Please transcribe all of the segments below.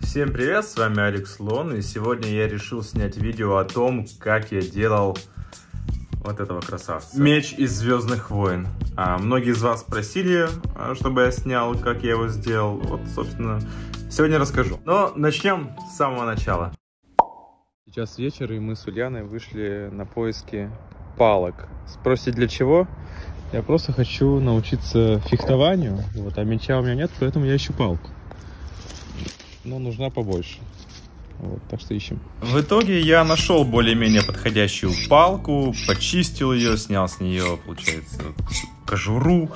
Всем привет, с вами Алекс Лон, и сегодня я решил снять видео о том, как я делал вот этого красавца. Меч из Звездных войн. А, многие из вас просили, а, чтобы я снял, как я его сделал. Вот, собственно, сегодня расскажу. Но начнем с самого начала. Сейчас вечер, и мы с Ульяной вышли на поиски палок. Спросите, для чего? Я просто хочу научиться фехтованию, вот, а меча у меня нет, поэтому я ищу палку но нужна побольше. Вот, так что ищем. В итоге я нашел более-менее подходящую палку, почистил ее, снял с нее, получается, кожуру.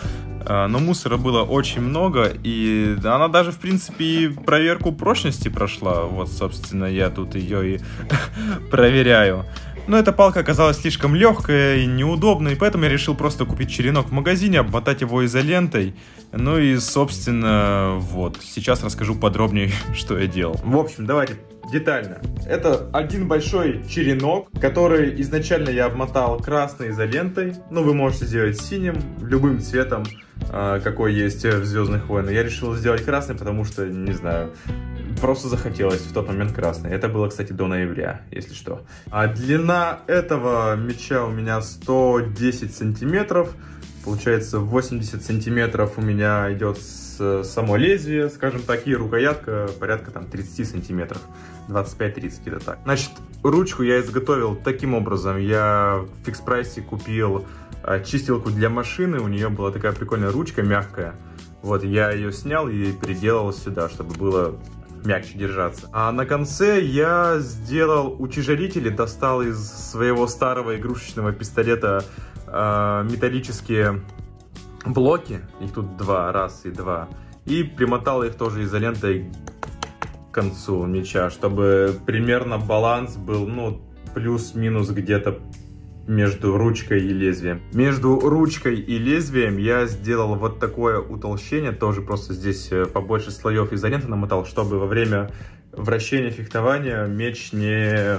А, но мусора было очень много, и она даже, в принципе, проверку прочности прошла. Вот, собственно, я тут ее и проверяю. Но эта палка оказалась слишком легкая и неудобная, и поэтому я решил просто купить черенок в магазине, обмотать его изолентой. Ну и, собственно, вот. Сейчас расскажу подробнее, что я делал. В общем, давайте детально. Это один большой черенок, который изначально я обмотал красной изолентой. Ну, вы можете сделать синим, любым цветом, а, какой есть в Звездных войнах. Я решил сделать красный, потому что, не знаю, просто захотелось в тот момент красный. Это было, кстати, до ноября, если что. А длина этого меча у меня 110 сантиметров. Получается, 80 сантиметров у меня идет само лезвие, скажем так, и рукоятка порядка там 30 сантиметров. 25-30 где-то так. Значит, ручку я изготовил таким образом. Я в фикс прайсе купил а, чистилку для машины. У нее была такая прикольная ручка, мягкая. Вот, я ее снял и переделал сюда, чтобы было мягче держаться. А на конце я сделал утяжелители, достал из своего старого игрушечного пистолета э, металлические блоки, их тут два, раз и два, и примотал их тоже изолентой к концу меча, чтобы примерно баланс был, ну, плюс-минус где-то между ручкой и лезвием. Между ручкой и лезвием я сделал вот такое утолщение, тоже просто здесь э, побольше слоев изоленты намотал, чтобы во время вращения фехтования меч не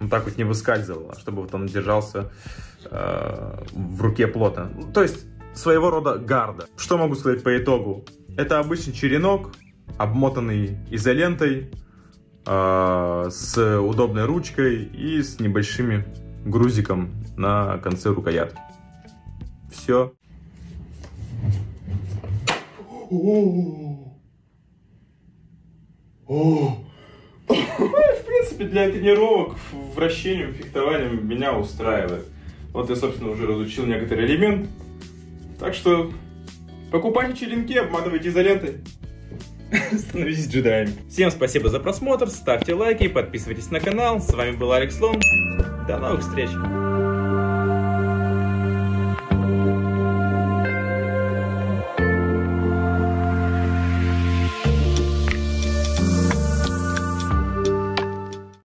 вот так вот не выскальзывал, а чтобы вот он держался э, в руке плотно. То есть своего рода гарда. Что могу сказать по итогу? Это обычный черенок, обмотанный изолентой, э, с удобной ручкой и с небольшими грузиком на конце рукоятки. Все. В принципе, для тренировок, вращением, фехтованием меня устраивает. Вот я, собственно, уже разучил некоторые элементы. Так что покупайте черенки, обматывайте изолентой. Становитесь джедаем. Всем спасибо за просмотр, ставьте лайки, подписывайтесь на канал. С вами был Алекс Лон. До новых встреч!